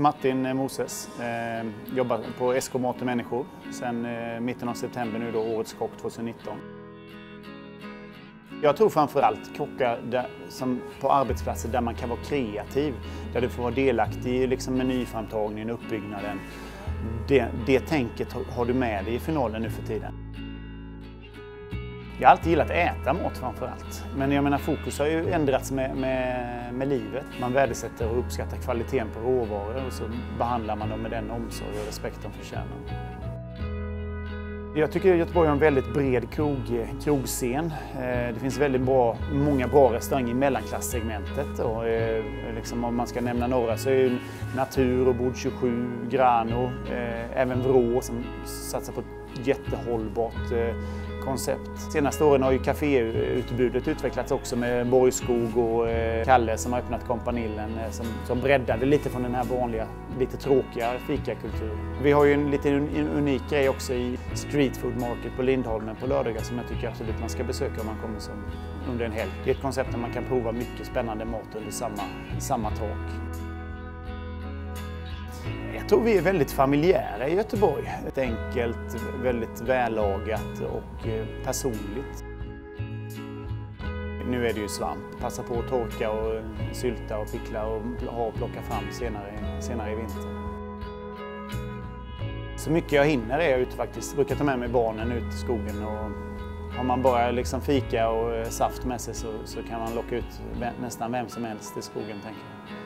Martin Moses, eh, jobbar på SK Mat och Människor sedan eh, mitten av september nu då, Årets Kock 2019. Jag tror framförallt kockar där, som på arbetsplatser där man kan vara kreativ, där du får vara delaktig i liksom menyframtagningen, uppbyggnaden. Det, det tänket har du med dig i finalen nu för tiden. Jag har alltid gillat att äta mat framför allt. Men jag menar fokus har ju ändrats med, med, med livet. Man värdesätter och uppskattar kvaliteten på råvaror och så behandlar man dem med den omsorg och respekt de förtjänar. Jag tycker Göteborg har en väldigt bred krog, krogscen. Eh, det finns väldigt bra, många bra restauranger i mellanklasssegmentet. Och eh, liksom om man ska nämna några så är Natur och Bord 27, Grano, eh, även Vrå som satsar på ett jättehållbart koncept. De senaste åren har ju kaféutbudet utvecklats också med Borgskog och eh, Kalle som har öppnat Kompanillen eh, som, som breddade lite från den här vanliga, lite tråkiga fikakulturen. Vi har ju en lite unik grej också i Street Food Market på Lindholmen på lördagar som jag tycker absolut man ska besöka om man kommer som, under en helg. Det är ett koncept där man kan prova mycket spännande mat under samma, samma tak. Jag tror vi är väldigt familjära i Göteborg. Ett enkelt, väldigt vällagat och eh, personligt. Nu är det ju svamp. Passa på att torka och sylta och pickla och ha och plocka fram senare, senare i vinter. Så mycket jag hinner är jag ute faktiskt. Jag brukar ta med mig barnen ut i skogen och har man bara liksom fika och eh, saft med sig så, så kan man locka ut nästan vem som helst i skogen tänker jag.